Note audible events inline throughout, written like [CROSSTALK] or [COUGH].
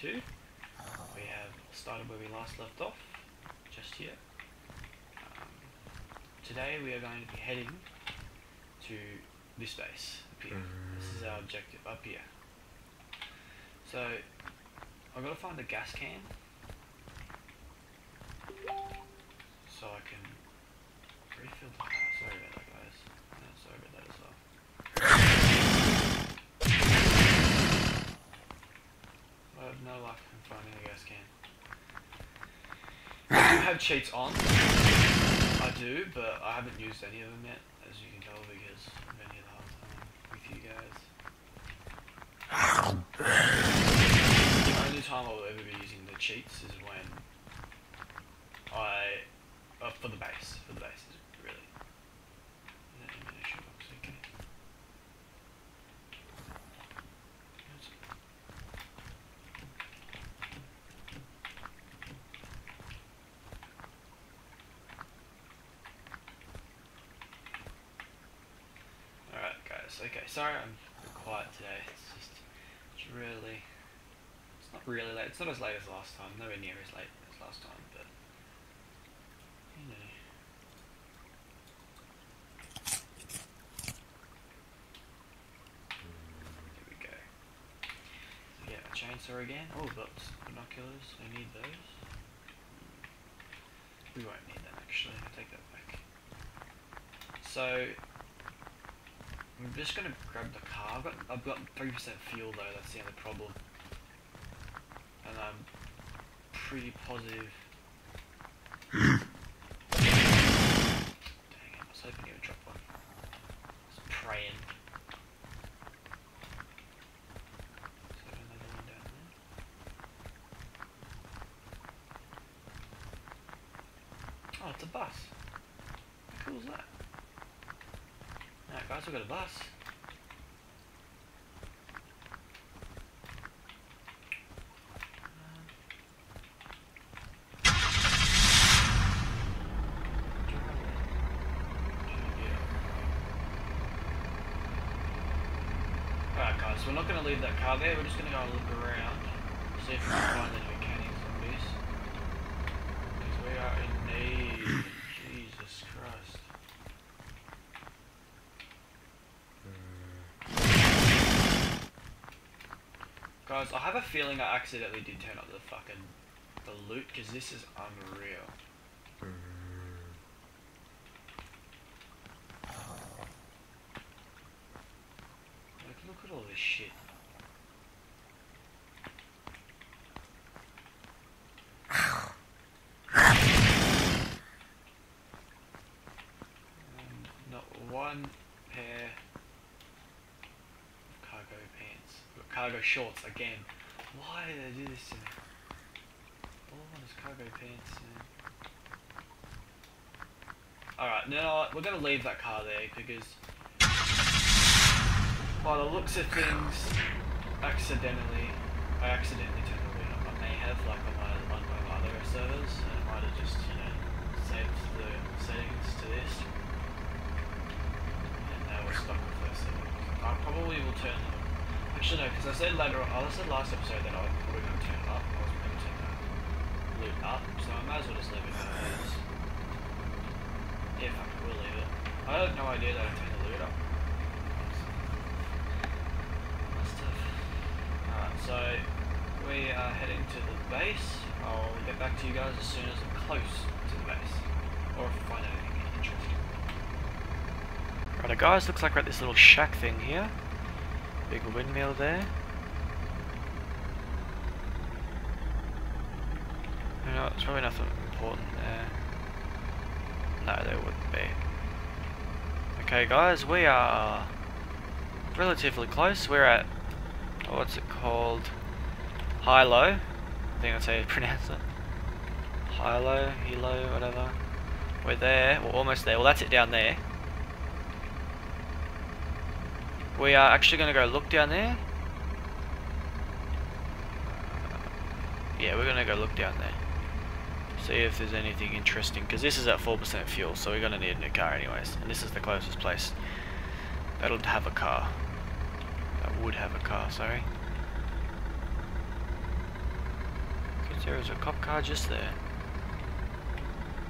2. We have started where we last left off, just here. Um, today we are going to be heading to this base, up here. This is our objective, up here. So, I've got to find a gas can. So I can refill the... ah, sorry about that guys. Yeah, sorry about that as well. No luck in finding a gas can. [SIGHS] I do have cheats on. I do, but I haven't used any of them yet, as you can tell, because I've been here the whole time with you guys. The only time I'll ever be using the cheats is when I, uh, the for the base, is really. And then ammunition box, okay. That's- Okay, sorry I'm quiet today, it's just, it's really, it's not really late, it's not as late as last time, nowhere near as late as last time, but, you know. We go. So yeah, a chainsaw again, oh got binoculars, I need those. We won't need them actually, I'll take that back. So, I'm just gonna grab the car. I've got I've got three percent fuel though. That's the only problem. And I'm pretty positive. [CLEARS THROAT] Dang it! I was hoping he would drop one. I was praying. Is there another one down there? Oh, it's a bus. How cool is that? Guys, we've got a bus. Alright guys, we're not going to leave that car there, we're just going to go look around, see if we can find any mechanic zombies. Because we are in need. Jesus Christ. Guys, I have a feeling I accidentally did turn up the fucking the loot because this is unreal. Like, look at all this shit. Um, not one pair of cargo pants. Cargo shorts again. Why did they do this to me? All I want is cargo pants. Alright, no, we're gonna leave that car there because by the looks of things, accidentally, I accidentally turned the loot up. I may have, like on my, on my other servers, and I might have just, you know, saved the settings to this. And now we're stuck with those settings. I probably will turn them. Actually, no, because I said later on, I said last episode that I was probably going to turn up. I was going to turn loot up, so I might as well just leave it how it is. Yeah, fuck it, we'll leave it. I had no idea that I turned the loot up. Must have. Alright, so we are heading to the base. I'll get back to you guys as soon as I'm close to the base. Or if I find anything interesting. Righto guys, looks like we're at this little shack thing here. Big windmill there. Know, there's probably nothing important there. No, there wouldn't be. Okay guys, we are relatively close. We're at, oh, what's it called? Hilo. I think that's how you [LAUGHS] pronounce it. Hilo, Hilo, whatever. We're there, we're almost there. Well, that's it down there. We are actually going to go look down there. Yeah, we're going to go look down there. See if there's anything interesting. Because this is at 4% fuel, so we're going to need a new car anyways. And this is the closest place that'll have a car. That would have a car, sorry. Because there was a cop car just there.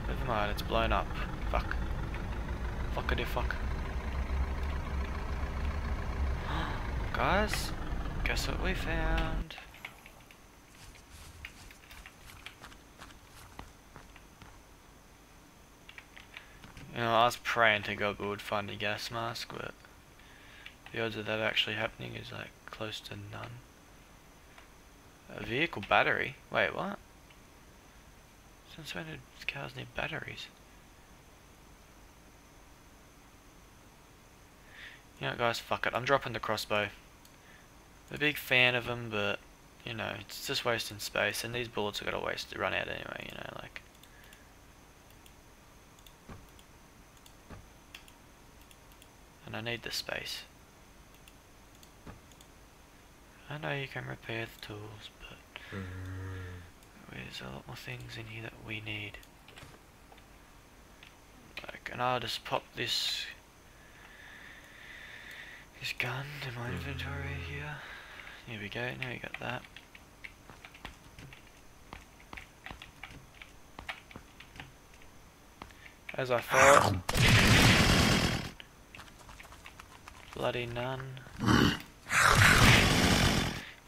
Never mind, it's blown up. Fuck. Fuckity fuck. Guys, guess what we found? You know, I was praying to God we would find a gas mask, but the odds of that actually happening is like close to none. A vehicle battery? Wait, what? Since when did cars need batteries? You know guys, fuck it. I'm dropping the crossbow. I'm a big fan of them, but, you know, it's just wasting space, and these bullets are gonna waste to run out anyway, you know, like... And I need the space. I know you can repair the tools, but mm-hmm. there's a lot more things in here that we need. Like, and I'll just pop this this gun to my inventory mm. here. Here we go, now you got that. As I thought. Bloody nun.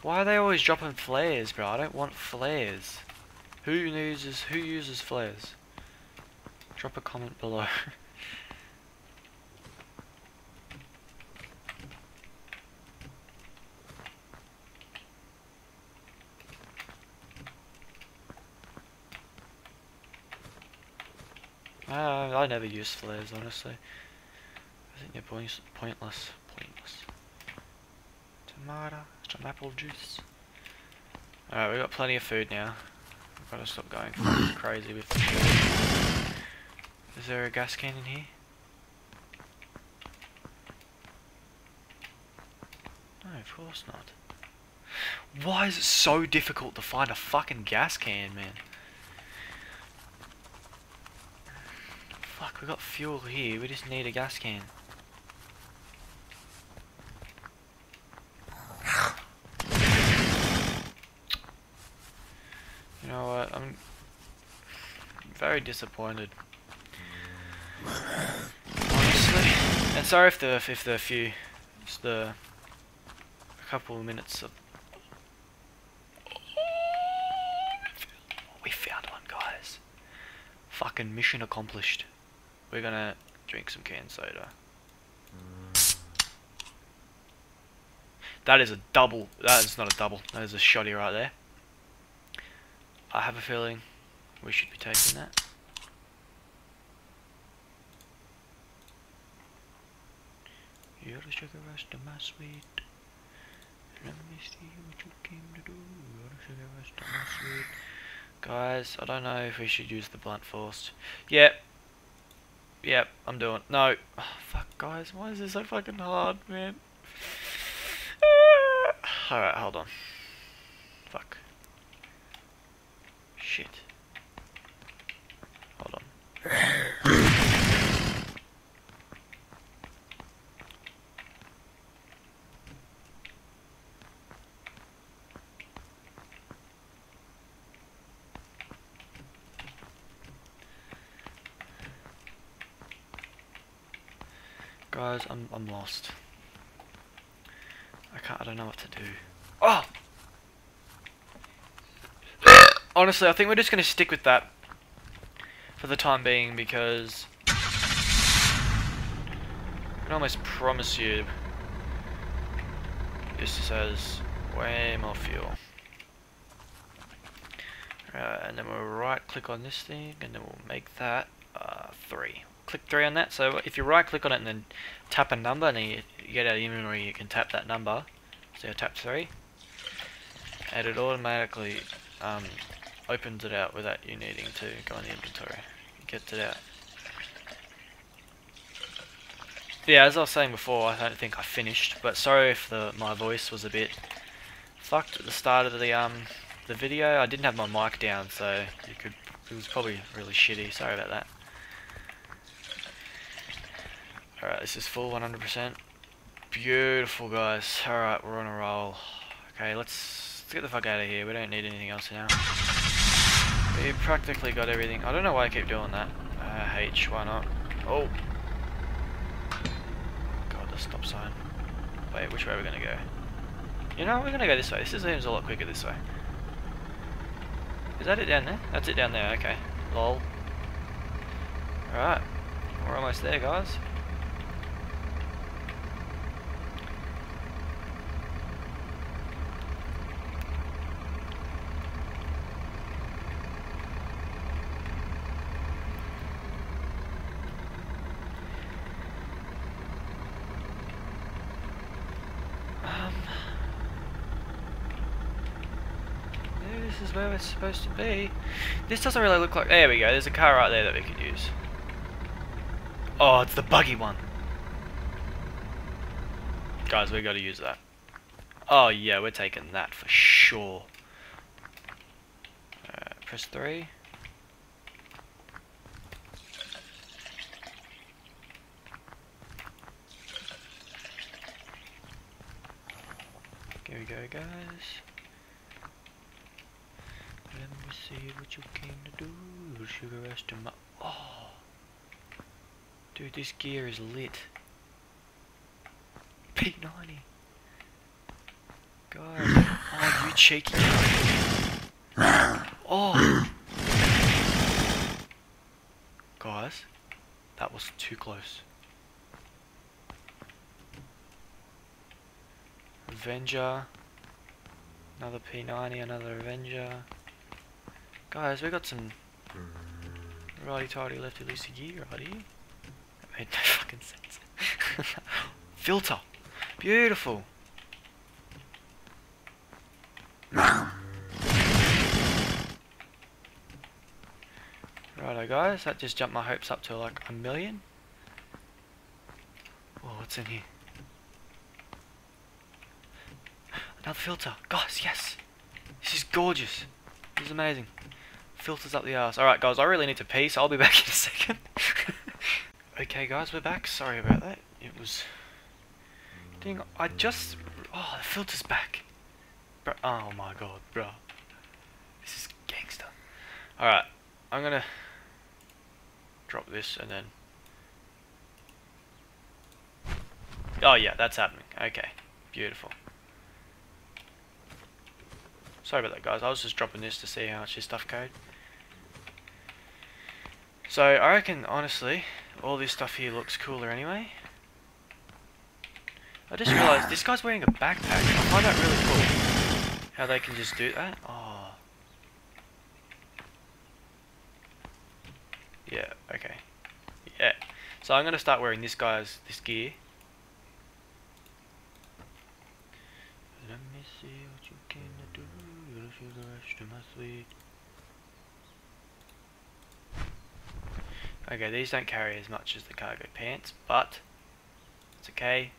Why are they always dropping flares, bro? I don't want flares. Who uses who uses flares? Drop a comment below. [LAUGHS] Uh, I never use flares, honestly. I think they're pointless. Pointless. Tomato. Some apple juice. Alright, we've got plenty of food now. I've got to stop going [COUGHS] crazy with the food. Is there a gas can in here? No, of course not. Why is it so difficult to find a fucking gas can, man? Fuck, we got fuel here, we just need a gas can. You know what, I'm very disappointed. Honestly. And sorry if the if the few just the a couple of minutes of we found one guys. Fucking mission accomplished. We're gonna drink some canned soda. That is a double. That is not a double. That is a shoddy right there. I have a feeling we should be taking that. You're the sugar rush to my sweet. Let me see what you came to do. You're the sugar rush to my sweet. Guys, I don't know if we should use the blunt force. Yep, Yep, I'm doing. No. Oh, [SIGHS] fuck, guys. Why is this so fucking hard, man? [SIGHS] Alright, hold on. Fuck. Shit. Hold on. [LAUGHS] Guys, I'm I'm lost. I can't. I don't know what to do. Oh. [GASPS] Honestly, I think we're just gonna stick with that for the time being because I can almost promise you this has way more fuel. And then we'll right click on this thing and then we'll make that uh, 3 click 3 on that. So if you right click on it and then tap a number and then you, get out of inventory, you can tap that number. So you tap 3. And it automatically um, opens it out without you needing to go in the inventory. Gets it out. Yeah, as I was saying before, I don't think I finished, but sorry if the my voice was a bit fucked at the start of the um the video. I didn't have my mic down, so you could it was probably really shitty. Sorry about that. Alright, this is full 100%. Beautiful, guys. Alright, we're on a roll. Okay, let's, let's get the fuck out of here. We don't need anything else now. We practically got everything. I don't know why I keep doing that. Uh, H, why not? Oh! God, the stop sign. Wait, which way are we gonna go? You know, we're gonna go this way. This seems a lot quicker this way. Is that it down there? That's it down there, okay. Lol. Alright. We're almost there, guys. Um, maybe we're supposed to be. This doesn't really look like. There we go. There's a car right there that we could use. Oh, it's the buggy one. Guys, we got to use that. Oh yeah, we're taking that for sure. Uh, press three. Here we go, guys. Let me see what you came to do. Sugar rush to my. Oh, dude, this gear is lit. P90. God, oh, you cheeky. Oh. Guys, that was too close. Avenger. Another P90, another Avenger. Guys, we got some mm. righty tighty lefty loosey gear righty. That made no [LAUGHS] fucking sense. [LAUGHS] Filter. Beautiful. Righto guys, that just jumped my hopes up to like a million. Oh, what's in here? Another filter. Guys, yes. This is gorgeous. This is amazing. Filters up the ass. Alright guys, I really need to pee, so I'll be [LAUGHS] back in a second. [LAUGHS] okay guys, we're back. Sorry about that. It was... Dang, I just... Oh, the filter's back. Bro, oh my god, bro. This is gangster. Alright, I'm gonna... Drop this and then... Oh yeah, that's happening. Okay, beautiful. Sorry about that guys, I was just dropping this to see how much this stuff carried. So I reckon honestly, all this stuff here looks cooler anyway. I just realised this guy's wearing a backpack. I find that really cool. How they can just do that. Oh. Yeah, okay. Yeah. So I'm gonna start wearing this guy's this gear. Let me see what you can do. Little sugar rush to my sweet. Okay, these don't carry as much as the cargo pants, but it's okay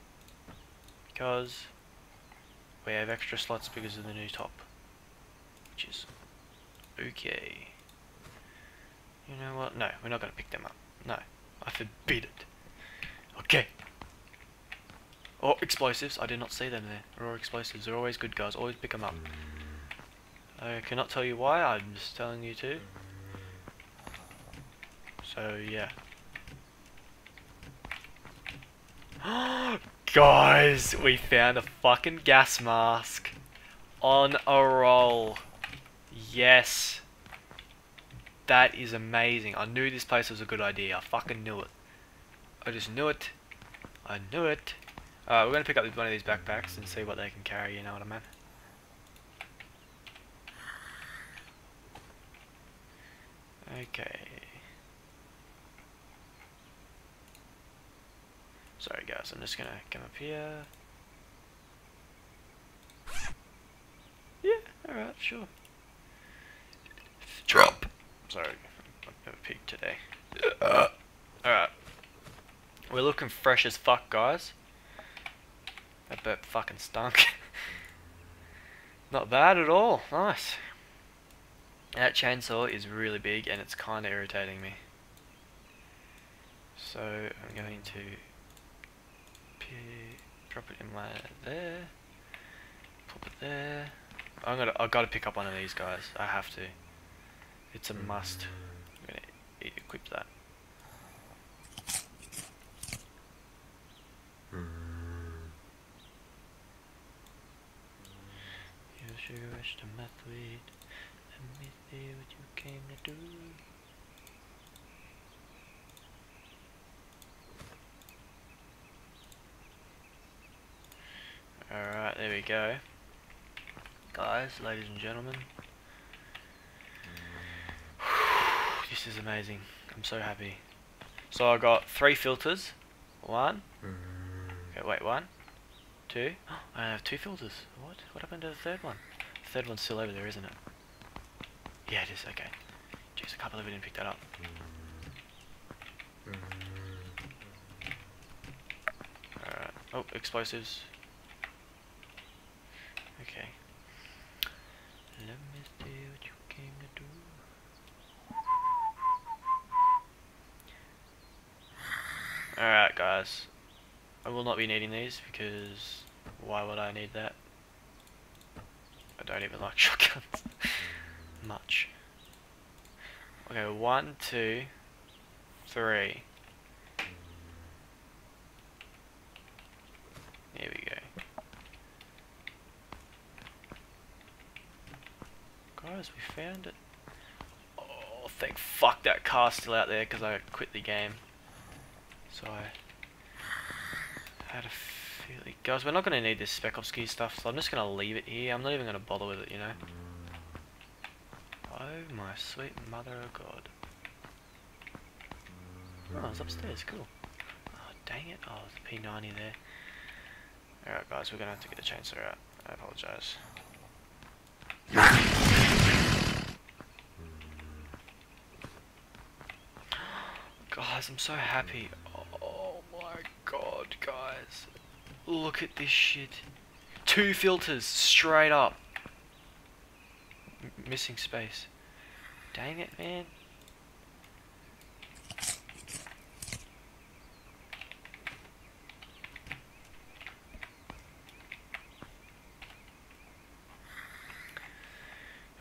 because we have extra slots because of the new top, which is okay. You know what? No, we're not going to pick them up. No, I forbid it. Okay. Or explosives. I did not see them there. Raw explosives. They're always good, guys. Always pick them up. Mm. I cannot tell you why. I'm just telling you to. So yeah. [GASPS] Guys, we found a fucking gas mask on a roll. Yes. That is amazing. I knew this place was a good idea. I fucking knew it. I just knew it. I knew it. We're gonna pick up one of these backpacks and see what they can carry, you know what I mean? Okay. Sorry guys, I'm just gonna come up here. Yeah, alright, sure. Drop! Sorry, I've never peeked today. alright. We're looking fresh as fuck, guys. That burp fucking stunk. [LAUGHS] Not bad at all. Nice. That chainsaw is really big and it's kind of irritating me. So I'm going to Drop it in my there. Pop it there. I'm gonna. I gotta pick up one of these guys. I have to. It's a must. I'm gonna equip that. You sugar rush to meth weed. Let me see what you came to do. Alright, there we go. Guys, ladies and gentlemen. [SIGHS] this is amazing. I'm so happy. So I got three filters. One. Okay, wait, one. Two. [GASPS] I have two filters. What? What happened to the third one? The third one's still over there, isn't it? Yeah, it is. Okay. Jeez, I can't believe I didn't pick that up. Alright. Oh, explosives. Okay. Let me see what you came to do. Alright, guys. I will not be needing these because why would I need that? I don't even like [LAUGHS] shotguns much. Okay, one, two, three. There we go. Guys, we found it. Oh, thank fuck that car's still out there because I quit the game. So I had a feeling. Guys, we're not going to need this Spec Ops stuff, so I'm just going to leave it here. I'm not even going to bother with it, you know. Oh my sweet mother of God. Oh, it's upstairs, cool. Oh, dang it. Oh, the P90 there. Alright guys, we're going to have to get the chainsaw out. I apologise. [LAUGHS] Guys, I'm so happy. Oh my god, guys. Look at this shit. Two filters, straight up. M missing space. Dang it, man.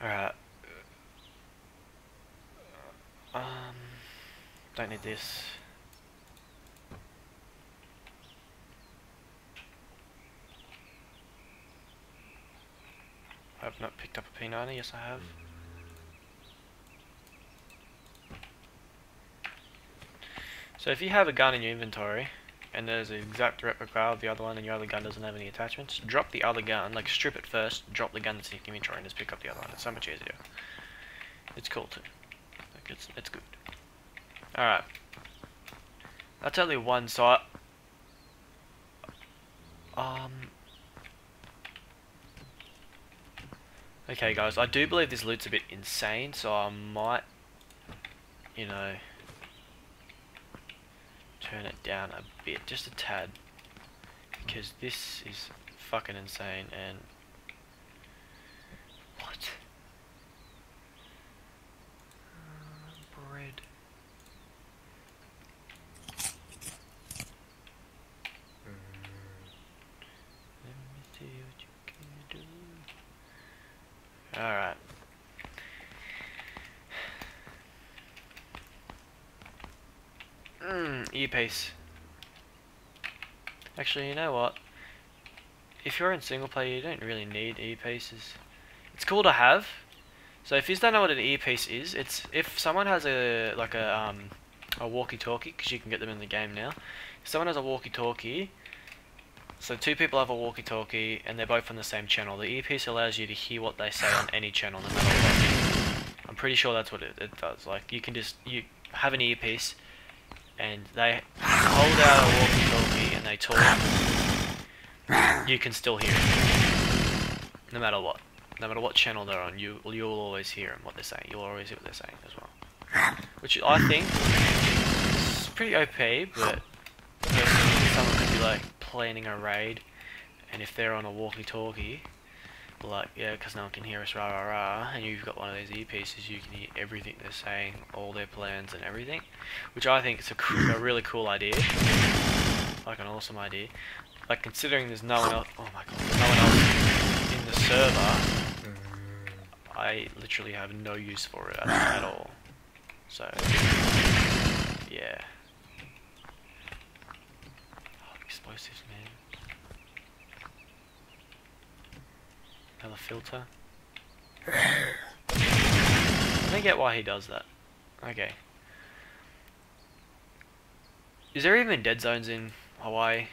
Alright. Um, don't need this. I have not picked up a P90, yes I have. So if you have a gun in your inventory, and there's an exact replica of the other one and your other gun doesn't have any attachments, drop the other gun, like strip it first, drop the gun that's in your inventory and just pick up the other one. It's so much easier. It's cool too. Like it's it's good. Alright. That's only one site. Um Okay guys, I do believe this loot's a bit insane, so I might you know turn it down a bit, just a tad. Because this is fucking insane and what? Uh, bread. Let me see what you can do. Alright. Actually, you know what? If you're in single player, you don't really need earpieces. It's cool to have. So if you don't know what an earpiece is, it's if someone has a like a um a walkie-talkie, because you can get them in the game now. If someone has a walkie-talkie, so two people have a walkie-talkie and they're both on the same channel. The earpiece allows you to hear what they say on any channel, no matter what. I'm pretty sure that's what it, it does. Like you can just you have an earpiece and they hold out a walkie-talkie and they talk, you can still hear it, no matter what. No matter what channel they're on, you you'll always hear them, what they're saying. You'll always hear what they're saying as well. Which I think is pretty OP, but someone could be like planning a raid, and if they're on a walkie-talkie, like yeah, because no one can hear us, rah rah rah, and you've got one of these earpieces, you can hear everything they're saying, all their plans and everything, which I think is a, a really cool idea, like an awesome idea. like considering there's no one else. Oh my god, no one else in the server. Mm. I literally have no use for it at, at all. So, yeah. Oh, explosives, man. Another filter. I get why he does that. Okay. Is there even dead zones in Hawaii?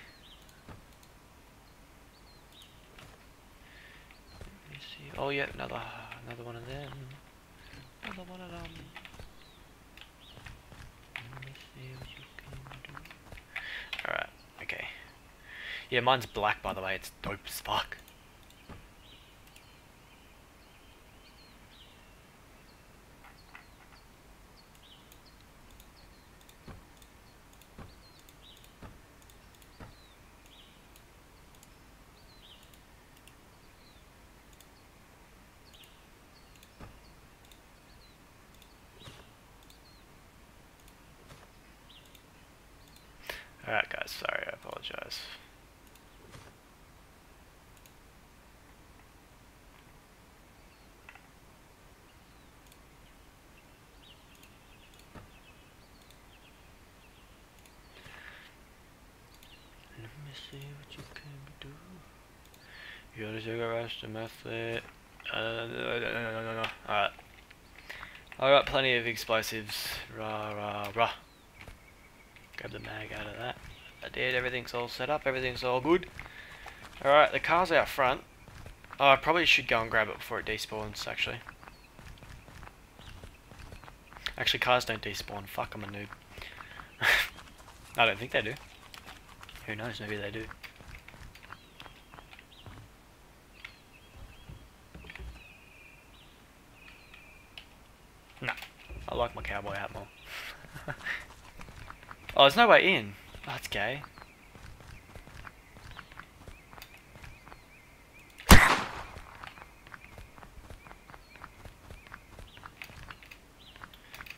Oh yeah, another another one of them. Another one of them. Alright, okay. Yeah, mine's black by the way, it's dope as fuck. Alright guys, sorry, I apologize. Let me see what you can do. You gotta and method. Uh, no, no, no, no, no. Alright. I got plenty of explosives. Rah, rah, rah. Grab the mag out of that. I did, everything's all set up, everything's all good. Alright, the car's out front. Oh, I probably should go and grab it before it despawns, actually. Actually, cars don't despawn. Fuck, I'm a noob. [LAUGHS] I don't think they do. Who knows, maybe they do. No, I like my cowboy hat more. [LAUGHS] oh, there's no way in. Oh, that's gay.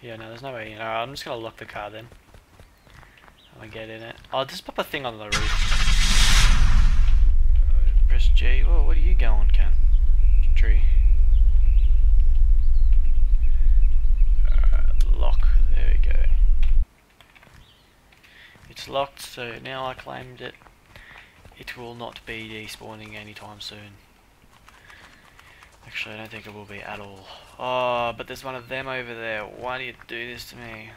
Yeah, no, there's no way in. Alright, I'm just gonna lock the car then. I'm gonna get in it. Oh, just pop a thing on the roof. Press G. Oh, what are you going, Kent? Tree. Alright, lock. There we go. It's locked, so now I claimed it. It will not be despawning anytime soon. Actually, I don't think it will be at all. Oh, but there's one of them over there. Why do you do this to me?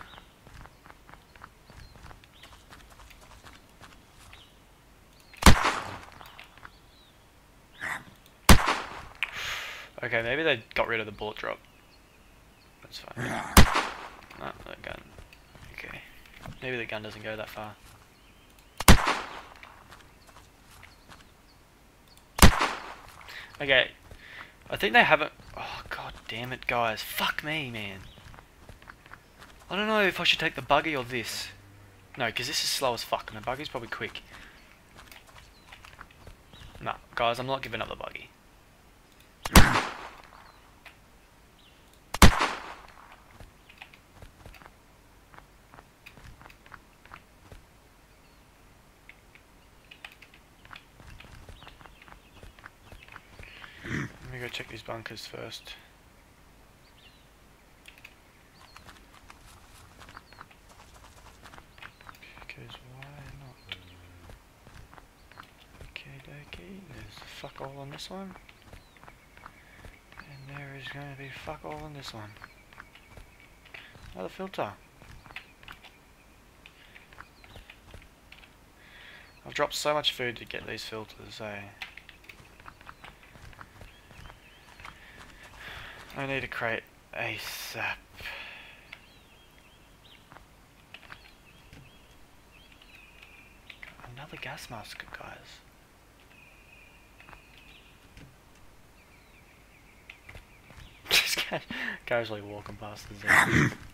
Okay, maybe they got rid of the bullet drop. That's fine. No, no gun. Maybe the gun doesn't go that far. Okay. I think they haven't... Oh, god damn it, guys. Fuck me, man. I don't know if I should take the buggy or this. No, because this is slow as fuck, and the buggy's probably quick. No, guys, I'm not giving up the buggy. Let me go check these bunkers first. Because why not? Okay, dokie. There's fuck all on this one. And there is going to be fuck all on this one. Another filter. I've dropped so much food to get these filters, eh? I need to create ASAP. Another gas mask, guys. [LAUGHS] Just casually walking past the [COUGHS]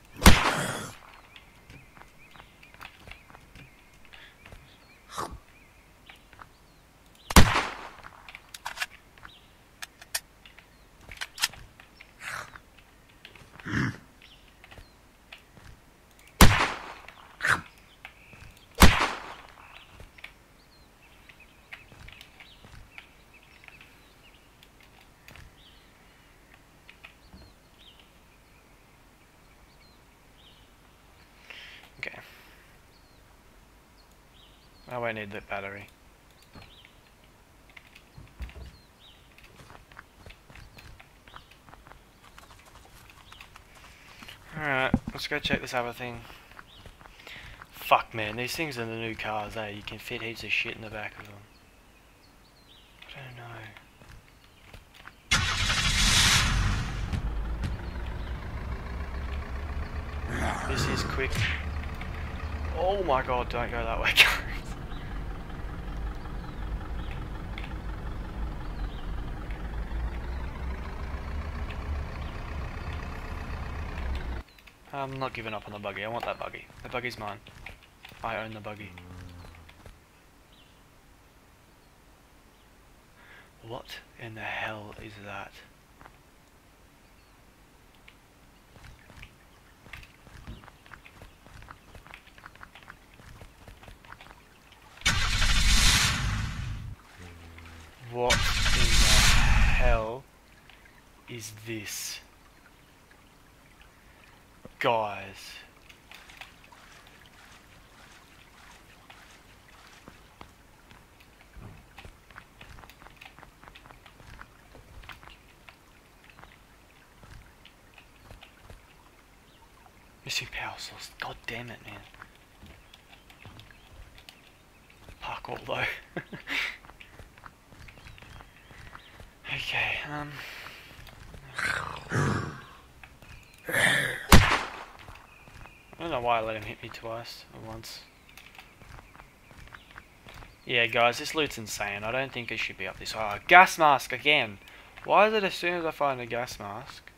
zone. I need that battery. Alright, let's go check this other thing. Fuck man, these things are the new cars, eh? You can fit heaps of shit in the back of them. I don't know. This is quick. Oh my god, don't go that way, [LAUGHS] guys. I'm not giving up on the buggy. I want that buggy. The buggy's mine. I own the buggy. What in the hell is that? What in the hell is this? Guys. Missing power source. God damn it, man. Parkour though. [LAUGHS] okay, um. I don't know why I let him hit me twice or once. Yeah, guys, this loot's insane. I don't think it should be up this high. Gas mask again. Why is it as soon as I find a gas mask?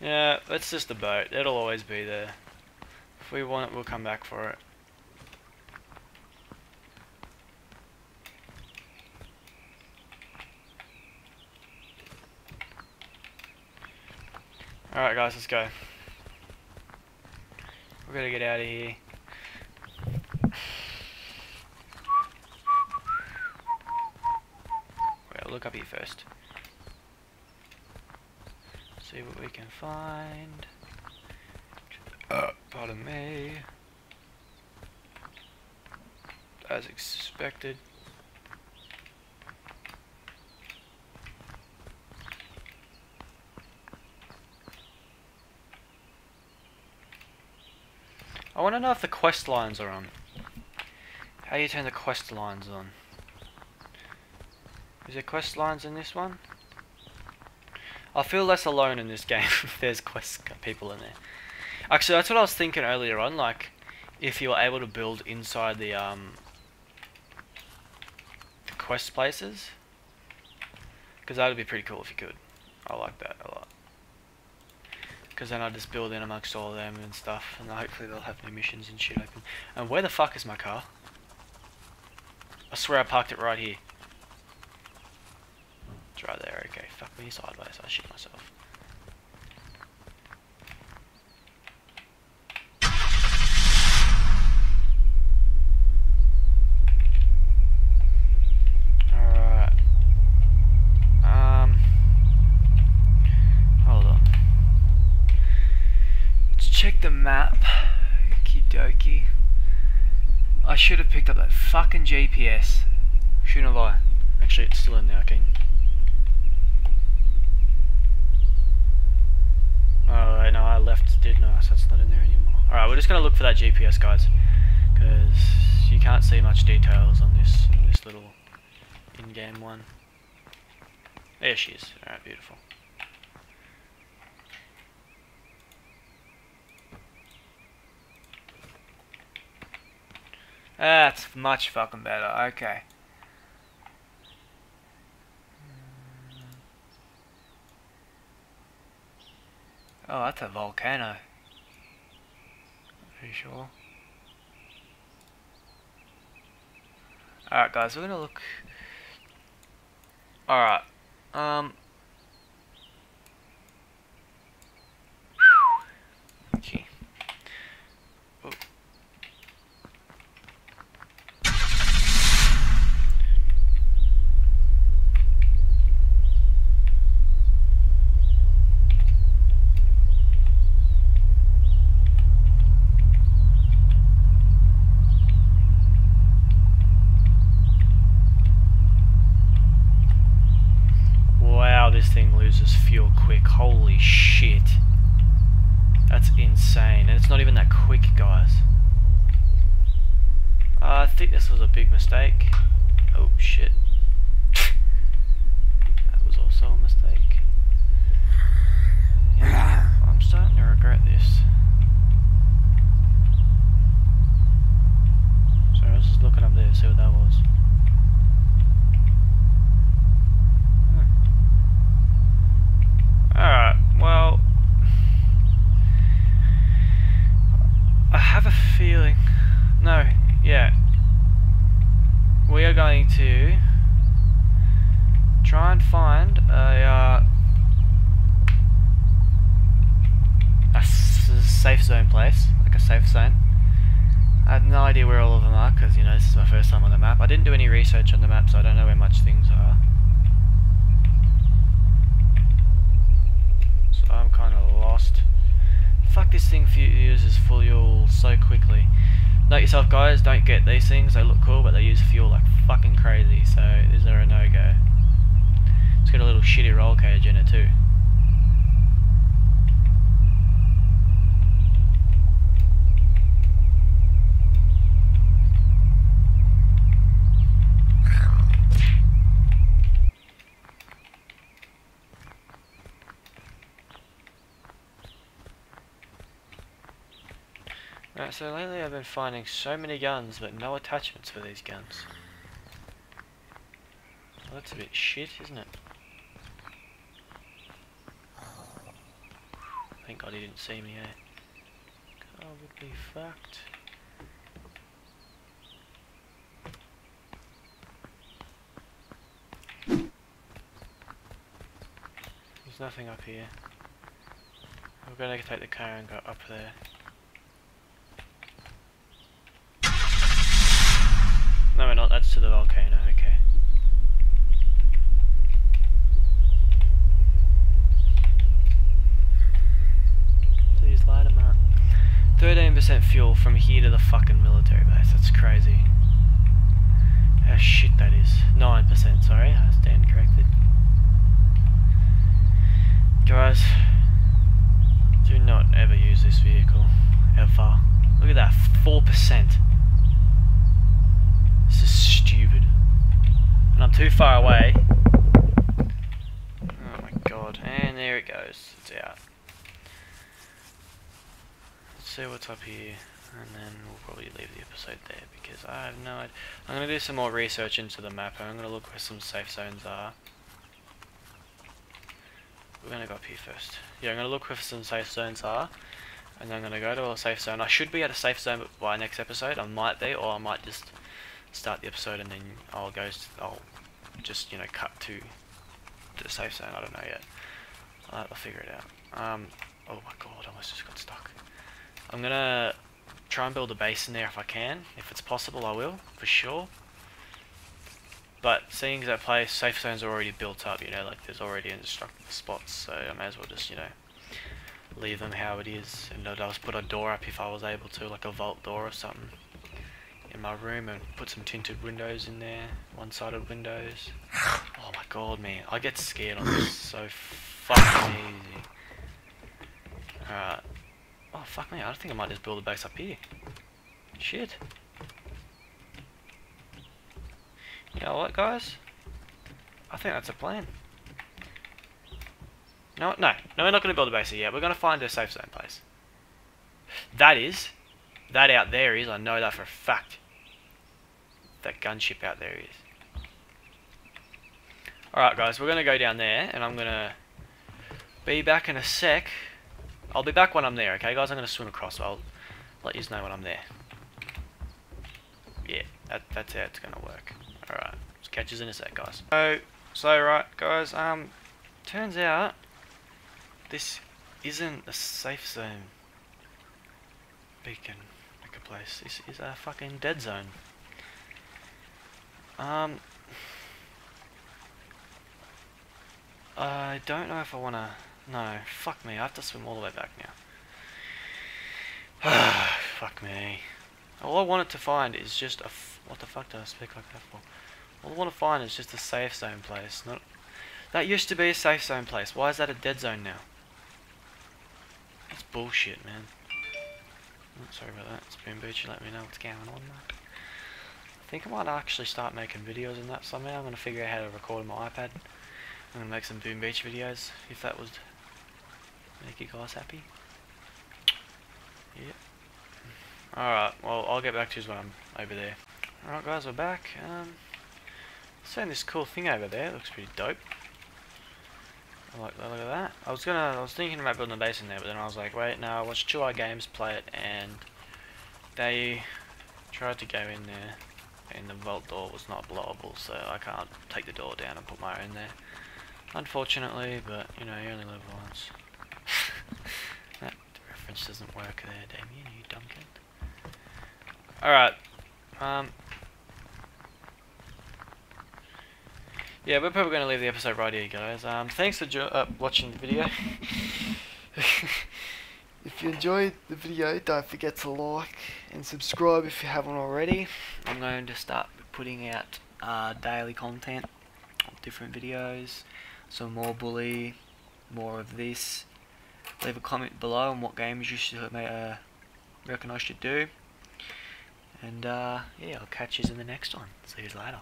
Yeah, it's just a boat. It'll always be there. If we want it, we'll come back for it. Alright guys, let's go. We're gonna get out of here. Well, look up here first. See what we can find. Uh, pardon me. As expected. I want to know if the quest lines are on. How you turn the quest lines on. Is there quest lines in this one? I feel less alone in this [LAUGHS] game if there's quest people in there. Actually, that's what I was thinking earlier on, like, if you're able to build inside the, um, the quest places. Because that would be pretty cool if you could. I like that a lot. Because then I just build in amongst all of them and stuff, and hopefully they'll have new missions and shit open. And where the fuck is my car? I swear I parked it right here. It's right there, okay. Fuck me sideways, I shit myself. the map. Okie dokie. I should have picked up that fucking GPS. Shouldn't I? Actually, it's still in there, okay. Oh, no, I left, didn't I? So it's not in there anymore. Alright, we're just going to look for that GPS, guys. Because you can't see much details on this, on this little in-game one. There she is. Alright, beautiful. That's much fucking better. Okay. Oh, that's a volcano. Are you sure? Alright guys, we're gonna look... Alright. Um... going to try and find a, uh, a safe zone place, like a safe zone. I have no idea where all of them are because, you know, this is my first time on the map. I didn't do any research on the map, so I don't know where much things are. So I'm kind of lost. Fuck, this thing uses fuel so quickly. Note yourself guys, don't get these things, they look cool but they use fuel like fucking crazy, so these are a no-go. It's got a little shitty roll cage in it too. So lately I've been finding so many guns, but no attachments for these guns. Well, that's a bit shit, isn't it? Thank God he didn't see me, eh? Car would be fucked. There's nothing up here. We're gonna take the car and go up there. No, we're not. That's to the volcano. Okay. Please light them up. 13% fuel from here to the fucking military base. That's crazy. How shit that is. 9%, sorry. I stand corrected. Guys, do not ever use this vehicle. Ever. Look at that. 4%. This is stupid. And I'm too far away. Oh my god. And there it goes. It's out. Let's see what's up here. And then we'll probably leave the episode there because I have no idea. I'm going to do some more research into the map and I'm going to look where some safe zones are. We're going to go up here first. Yeah, I'm going to look where some safe zones are. And then I'm going to go to a safe zone. I should be at a safe zone by next episode. I might be, or I might just start the episode and then I'll go, I'll just, you know, cut to the safe zone, I don't know yet. I'll, I'll figure it out. Um, oh my god, I almost just got stuck. I'm gonna try and build a base in there if I can. If it's possible, I will, for sure. But seeing that place, safe zones are already built up, you know, like there's already instructed spots, so I may as well just, you know, leave them how it is. And I'll just put a door up if I was able to, like a vault door or something in my room and put some tinted windows in there, one-sided windows. Oh my god, man, I get scared on this [LAUGHS] so fucking easy. Alright. Oh fuck me, I think I might just build a base up here. Shit. You know what, guys? I think that's a plan. No, no, no, we're not going to build a base here yet. We're going to find a safe zone place. That is that out there is, I know that for a fact. That gunship out there is. Alright guys, we're going to go down there and I'm going to be back in a sec. I'll be back when I'm there, okay guys? I'm going to swim across, I'll let you know when I'm there. Yeah, that, that's how it's going to work. Alright, catch us in a sec guys. So, so right guys, um, turns out this isn't a safe zone beacon place. This is a fucking dead zone. Um, I don't know if I want to... No, fuck me, I have to swim all the way back now. [SIGHS] fuck me. All I wanted to find is just a... what the fuck did I speak like that for? All I want to find is just a safe zone place, not That used to be a safe zone place. Why is that a dead zone now? That's bullshit, man. Oh, sorry about that. Boom Beach, let me know what's going on. Mate. I think I might actually start making videos in that somehow. I'm going to figure out how to record on my iPad. I'm going to make some Boom Beach videos, if that would make you guys happy. Yep. Alright, well, I'll get back to you when I'm over there. Alright guys, we're back. Um, seeing this cool thing over there, it looks pretty dope. That, look at that. I was gonna, I was thinking about building a base in there, but then I was like, wait, no, I watched Two Eye Games play it, and they tried to go in there, and the vault door was not blowable, so I can't take the door down and put my own there. Unfortunately, but, you know, you only live once. [LAUGHS] that reference doesn't work there, Damien, you kid. Alright, um, yeah, we're probably going to leave the episode right here, guys. Um, thanks for uh, watching the video. [LAUGHS] if you enjoyed the video, don't forget to like and subscribe if you haven't already. I'm going to start putting out uh, daily content different videos. Some more bully, more of this. Leave a comment below on what games you should uh, reckon I should do. And uh, yeah, I'll catch you in the next one. See you later.